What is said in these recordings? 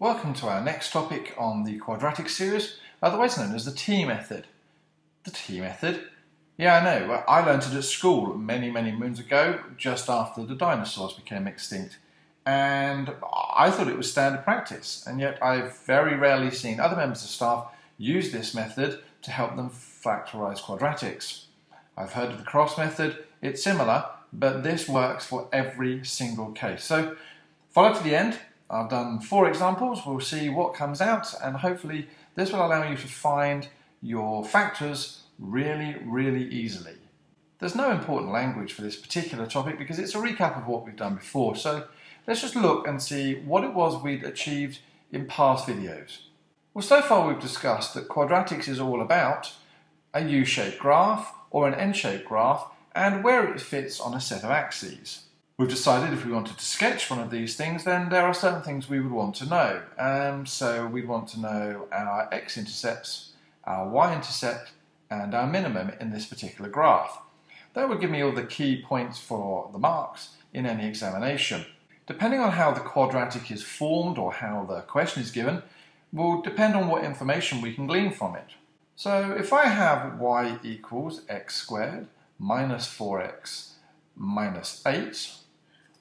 Welcome to our next topic on the quadratic series, otherwise known as the T method. The T method? Yeah, I know. I learned it at school many, many moons ago, just after the dinosaurs became extinct. And I thought it was standard practice, and yet I've very rarely seen other members of staff use this method to help them factorize quadratics. I've heard of the cross method, it's similar, but this works for every single case. So follow to the end I've done four examples, we'll see what comes out and hopefully this will allow you to find your factors really, really easily. There's no important language for this particular topic because it's a recap of what we've done before. So let's just look and see what it was we'd achieved in past videos. Well, so far we've discussed that quadratics is all about a U-shaped graph or an N-shaped graph and where it fits on a set of axes. We've decided if we wanted to sketch one of these things, then there are certain things we would want to know. Um, so we'd want to know our x-intercepts, our y-intercept, and our minimum in this particular graph. That would give me all the key points for the marks in any examination. Depending on how the quadratic is formed or how the question is given, will depend on what information we can glean from it. So if I have y equals x squared minus 4x minus 8,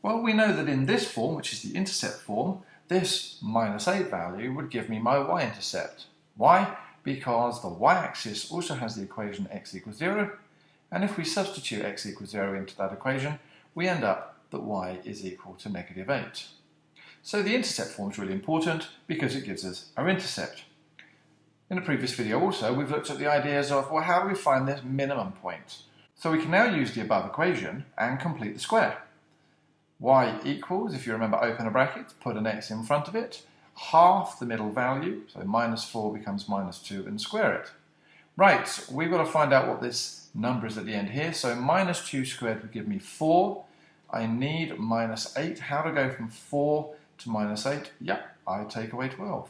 well, we know that in this form, which is the intercept form, this minus 8 value would give me my y-intercept. Why? Because the y-axis also has the equation x equals 0, and if we substitute x equals 0 into that equation, we end up that y is equal to negative 8. So the intercept form is really important because it gives us our intercept. In a previous video also, we've looked at the ideas of, well, how do we find this minimum point? So we can now use the above equation and complete the square y equals, if you remember open a bracket, put an x in front of it, half the middle value, so minus 4 becomes minus 2, and square it. Right, we've got to find out what this number is at the end here. So minus 2 squared would give me 4. I need minus 8. How to go from 4 to minus 8? Yeah, I take away 12.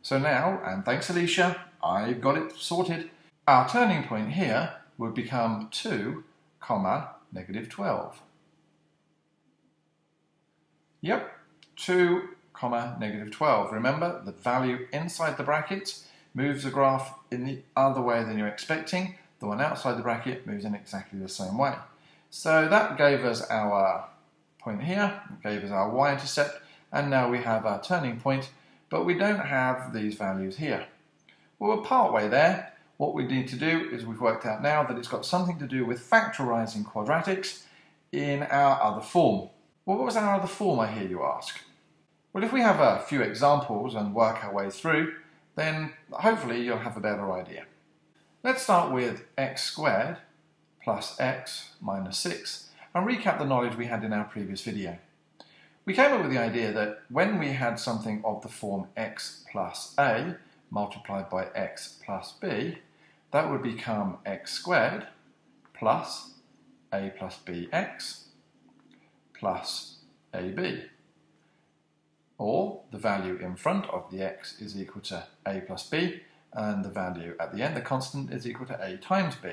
So now, and thanks Alicia, I've got it sorted. Our turning point here would become 2 comma negative 12. Yep, 2 comma negative 12. Remember, the value inside the bracket moves the graph in the other way than you're expecting. The one outside the bracket moves in exactly the same way. So that gave us our point here, gave us our y-intercept, and now we have our turning point, but we don't have these values here. Well, we're part way there. What we need to do is we've worked out now that it's got something to do with factorizing quadratics in our other form. Well, what was our other form, I hear you ask? Well, if we have a few examples and work our way through, then hopefully you'll have a better idea. Let's start with x squared plus x minus 6 and recap the knowledge we had in our previous video. We came up with the idea that when we had something of the form x plus a multiplied by x plus b, that would become x squared plus a plus bx plus AB. Or the value in front of the x is equal to a plus b, and the value at the end, the constant, is equal to a times b.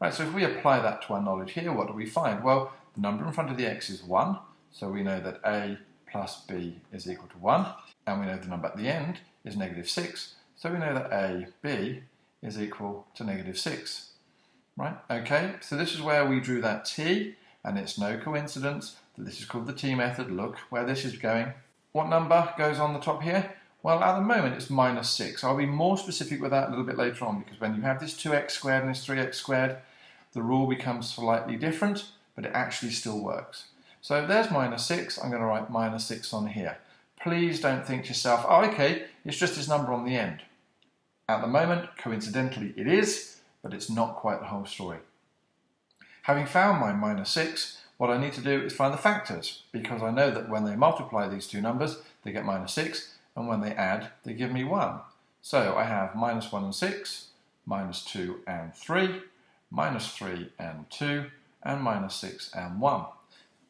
Right, so if we apply that to our knowledge here, what do we find? Well, the number in front of the x is 1, so we know that a plus b is equal to 1, and we know the number at the end is negative 6, so we know that a, b is equal to negative 6. Right, okay, so this is where we drew that t, and it's no coincidence that this is called the T method. Look where this is going. What number goes on the top here? Well, at the moment it's minus 6. I'll be more specific with that a little bit later on because when you have this 2x squared and this 3x squared, the rule becomes slightly different, but it actually still works. So there's minus 6. I'm going to write minus 6 on here. Please don't think to yourself, oh, okay, it's just this number on the end. At the moment, coincidentally, it is, but it's not quite the whole story. Having found my minus 6, what I need to do is find the factors, because I know that when they multiply these two numbers, they get minus 6, and when they add, they give me 1. So I have minus 1 and 6, minus 2 and 3, minus 3 and 2, and minus 6 and 1.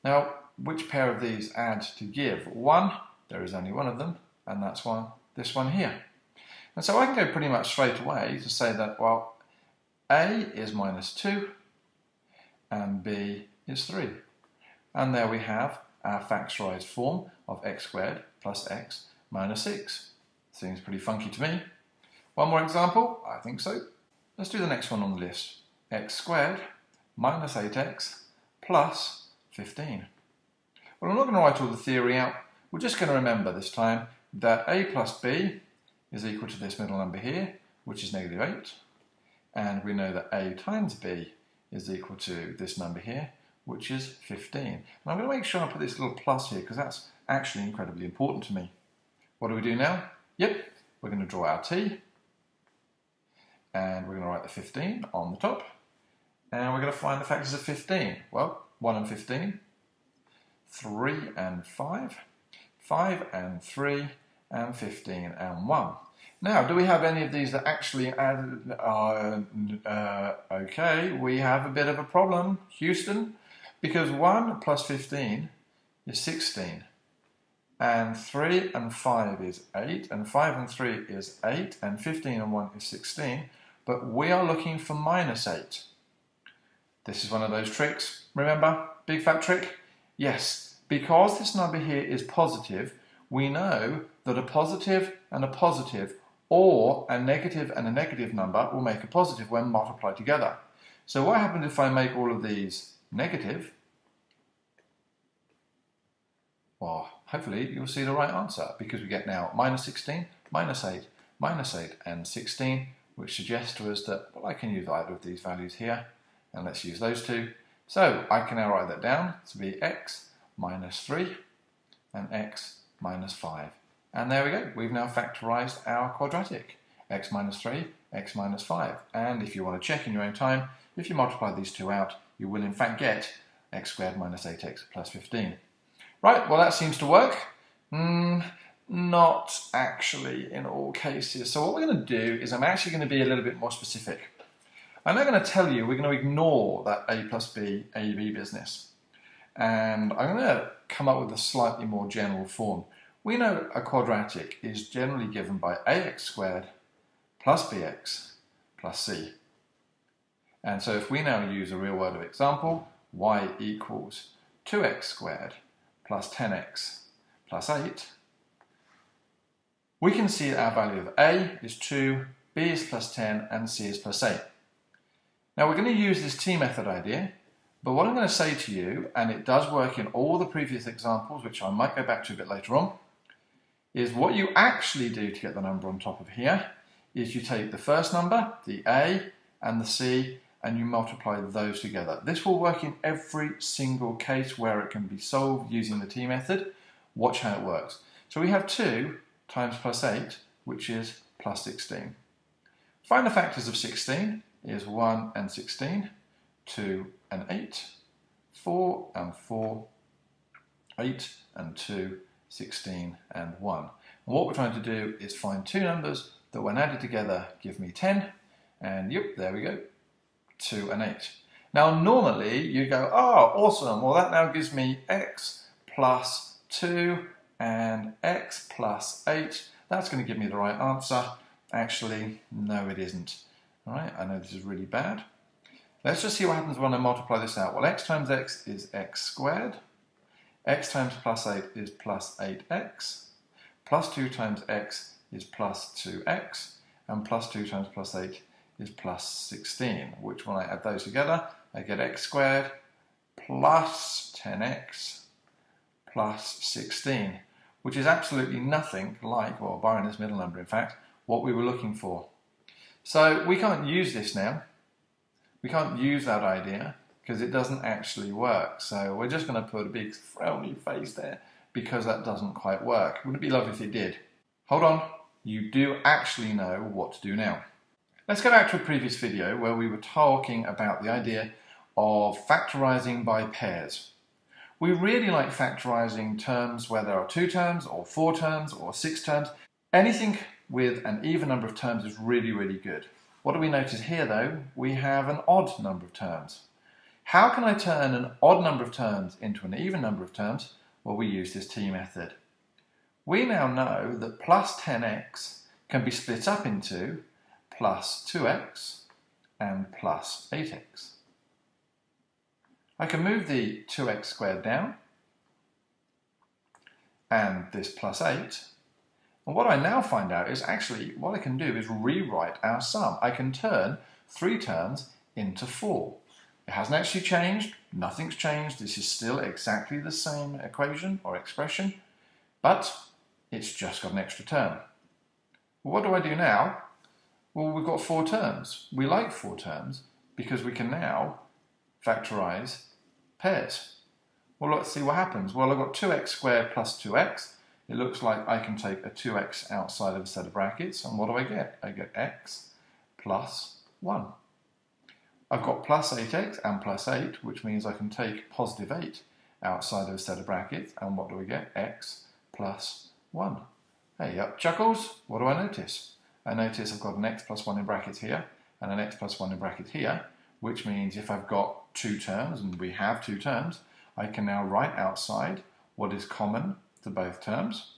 Now, which pair of these add to give 1? There is only one of them, and that's one, this one here. And so I can go pretty much straight away to say that, well, A is minus 2, and b is 3. And there we have our factorised form of x squared plus x minus 6. Seems pretty funky to me. One more example? I think so. Let's do the next one on the list. x squared minus 8x plus 15. Well, I'm not going to write all the theory out. We're just going to remember this time that a plus b is equal to this middle number here, which is negative 8. And we know that a times b is equal to this number here, which is 15. And I'm going to make sure I put this little plus here because that's actually incredibly important to me. What do we do now? Yep, we're going to draw our t and we're going to write the 15 on the top and we're going to find the factors of 15. Well, 1 and 15, 3 and 5, 5 and 3, and 15 and 1. Now, do we have any of these that actually add? Uh, uh, okay, we have a bit of a problem, Houston, because 1 plus 15 is 16, and 3 and 5 is 8, and 5 and 3 is 8, and 15 and 1 is 16, but we are looking for minus 8. This is one of those tricks. Remember, big fat trick? Yes, because this number here is positive, we know that a positive and a positive or a negative and a negative number will make a positive when multiplied together. So what happens if I make all of these negative? Well, hopefully you'll see the right answer because we get now minus 16, minus 8, minus 8 and 16 which suggests to us that well, I can use either of these values here, and let's use those two. So I can now write that down to be x minus 3 and x minus 5. And there we go, we've now factorised our quadratic, x minus 3, x minus 5. And if you want to check in your own time, if you multiply these two out, you will in fact get x squared minus 8x plus 15. Right, well that seems to work. Mm, not actually in all cases. So what we're going to do is I'm actually going to be a little bit more specific. I'm not going to tell you we're going to ignore that A plus B, business. And I'm going to come up with a slightly more general form. We know a quadratic is generally given by ax squared plus bx plus c. And so if we now use a real world example, y equals 2x squared plus 10x plus 8, we can see our value of A is 2, B is plus 10, and C is plus 8. Now we're going to use this T method idea, but what I'm going to say to you, and it does work in all the previous examples, which I might go back to a bit later on, is what you actually do to get the number on top of here is you take the first number, the A, and the C, and you multiply those together. This will work in every single case where it can be solved using the T method. Watch how it works. So we have 2 times plus 8, which is plus 16. Find the factors of 16 is 1 and 16, 2 and 8, 4 and 4, 8 and 2, 16 and 1. And what we're trying to do is find two numbers that when added together give me 10, and yep, there we go, 2 and 8. Now normally you go, oh awesome, well that now gives me x plus 2 and x plus 8. That's going to give me the right answer. Actually, no it isn't. All right, I know this is really bad. Let's just see what happens when I multiply this out. Well, x times x is x squared. X times plus 8 is plus 8x. Plus 2 times x is plus 2x. And plus 2 times plus 8 is plus 16, which when I add those together, I get x squared plus 10x plus 16 which is absolutely nothing like, well, barring this middle number, in fact, what we were looking for. So we can't use this now. We can't use that idea because it doesn't actually work. So we're just going to put a big frowny face there because that doesn't quite work. Wouldn't it be lovely if it did? Hold on, you do actually know what to do now. Let's go back to a previous video where we were talking about the idea of factorizing by pairs. We really like factorizing terms where there are two terms or four terms or six terms. Anything with an even number of terms is really, really good. What do we notice here though? We have an odd number of terms. How can I turn an odd number of terms into an even number of terms? Well, we use this T method. We now know that plus 10x can be split up into plus 2x and plus 8x. I can move the 2x squared down and this plus 8 And what I now find out is actually what I can do is rewrite our sum. I can turn three terms into four. It hasn't actually changed, nothing's changed, this is still exactly the same equation or expression, but it's just got an extra term. Well, what do I do now? Well, we've got four terms. We like four terms because we can now factorize pairs. Well, let's see what happens. Well, I've got 2x squared plus 2x. It looks like I can take a 2x outside of a set of brackets, and what do I get? I get x plus 1. I've got plus 8x and plus 8, which means I can take positive 8 outside of a set of brackets, and what do we get? x plus 1. Hey, up chuckles, what do I notice? I notice I've got an x plus 1 in brackets here, and an x plus 1 in brackets here, which means if I've got two terms, and we have two terms, I can now write outside what is common to both terms,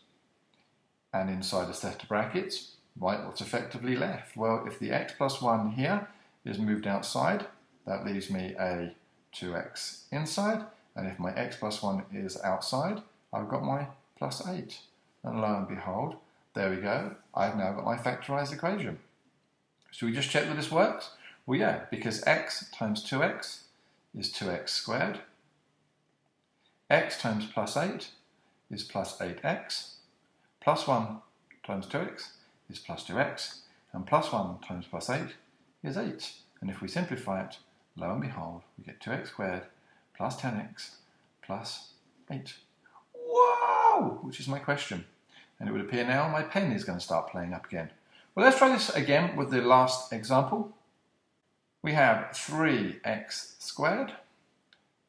and inside a set of brackets, write what's effectively left. Well, if the x plus 1 here is moved outside. That leaves me a 2x inside. And if my x plus 1 is outside, I've got my plus 8. And lo and behold, there we go. I've now got my factorized equation. Should we just check that this works? Well, yeah, because x times 2x is 2x squared. x times plus 8 is plus 8x. Plus 1 times 2x is plus 2x. And plus 1 times plus 8 is 8. And if we simplify it, lo and behold, we get 2x squared plus 10x plus 8. Whoa! Which is my question. And it would appear now my pen is going to start playing up again. Well, let's try this again with the last example. We have 3x squared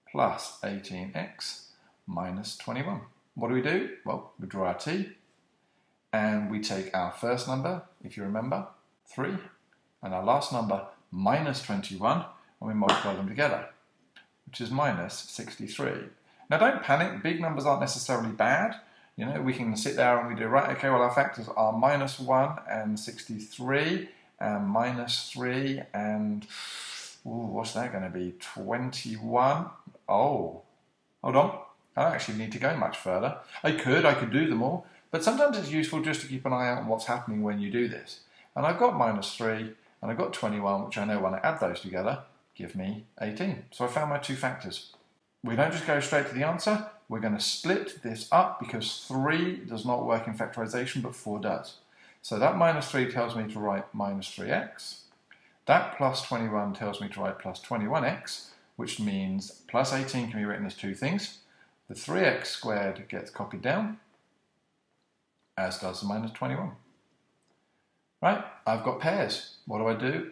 plus 18x minus 21. What do we do? Well, we draw our t, and we take our first number, if you remember, 3, and our last number minus 21 and we multiply them together, which is minus 63. Now don't panic, big numbers aren't necessarily bad. You know, we can sit there and we do, right, okay, well our factors are minus 1 and 63 and minus 3 and, ooh, what's that going to be, 21? Oh, hold on, I don't actually need to go much further. I could, I could do them all, but sometimes it's useful just to keep an eye out on what's happening when you do this. And I've got minus 3 and I've got 21, which I know when I add those together, give me 18. So I found my two factors. We don't just go straight to the answer, we're going to split this up because 3 does not work in factorization, but 4 does. So that minus 3 tells me to write minus 3x. That plus 21 tells me to write plus 21x, which means plus 18 can be written as two things. The 3x squared gets copied down, as does the minus 21. Right, I've got pairs. What do I do?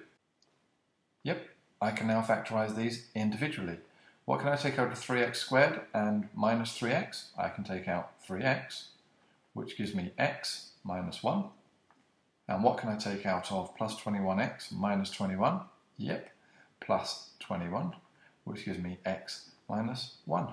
Yep, I can now factorize these individually. What can I take out of 3x squared and minus 3x? I can take out 3x, which gives me x minus 1. And what can I take out of plus 21x minus 21? Yep, plus 21, which gives me x minus 1.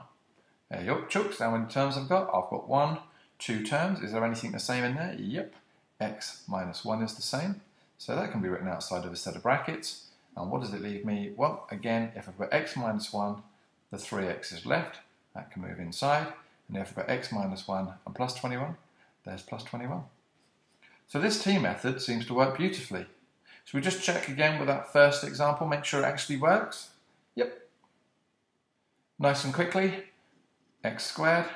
There you go, chooks. How many terms I've got? I've got one, two terms. Is there anything the same in there? Yep x minus 1 is the same. So that can be written outside of a set of brackets. And what does it leave me? Well, again, if I've got x minus 1, the 3x is left. That can move inside. And if I've got x minus 1 and plus 21, there's plus 21. So this t method seems to work beautifully. So we just check again with that first example, make sure it actually works. Yep. Nice and quickly, x squared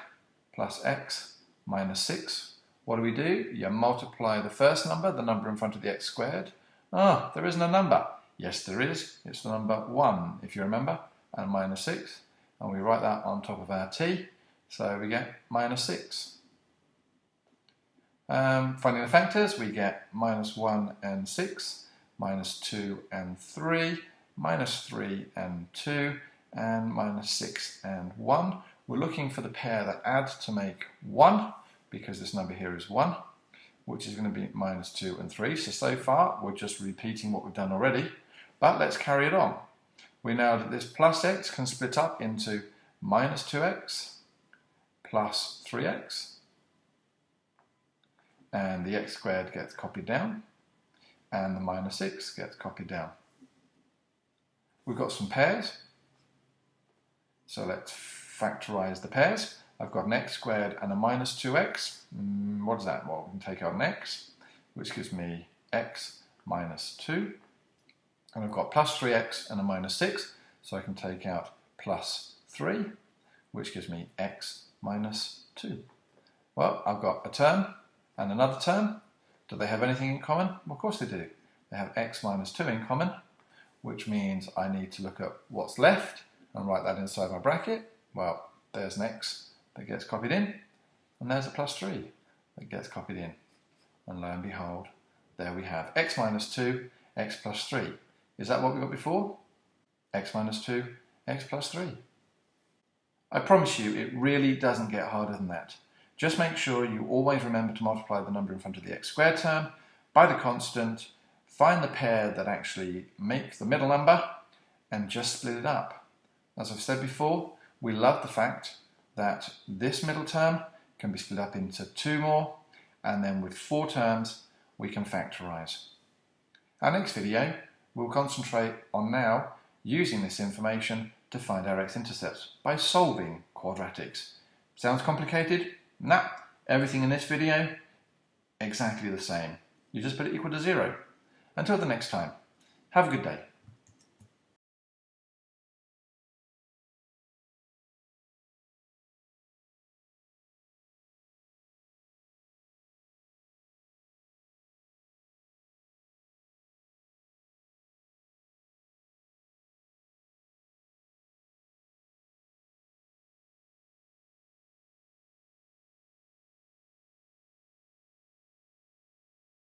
plus x minus 6 what do we do? You multiply the first number, the number in front of the x squared. Ah, there isn't a number. Yes, there is. It's the number 1, if you remember, and minus 6. And we write that on top of our t, so we get minus 6. Um, finding the factors, we get minus 1 and 6, minus 2 and 3, minus 3 and 2, and minus 6 and 1. We're looking for the pair that add to make 1 because this number here is 1, which is going to be minus 2 and 3. So, so far, we're just repeating what we've done already. But let's carry it on. We know that this plus x can split up into minus 2x plus 3x. And the x squared gets copied down. And the minus 6 gets copied down. We've got some pairs. So let's factorize the pairs. I've got an x squared and a minus 2x. Mm, what is that? Well, we can take out an x, which gives me x minus 2. And I've got plus 3x and a minus 6, so I can take out plus 3, which gives me x minus 2. Well, I've got a term and another term. Do they have anything in common? Well, of course they do. They have x minus 2 in common, which means I need to look at what's left and write that inside my bracket. Well, there's an x that gets copied in, and there's a plus 3 that gets copied in. And lo and behold, there we have x minus 2, x plus 3. Is that what we got before? x minus 2, x plus 3. I promise you, it really doesn't get harder than that. Just make sure you always remember to multiply the number in front of the x squared term by the constant, find the pair that actually make the middle number, and just split it up. As I've said before, we love the fact that this middle term can be split up into two more, and then with four terms, we can factorize. Our next video, we'll concentrate on now using this information to find our x-intercepts by solving quadratics. Sounds complicated? Nah, everything in this video, exactly the same. You just put it equal to zero. Until the next time, have a good day.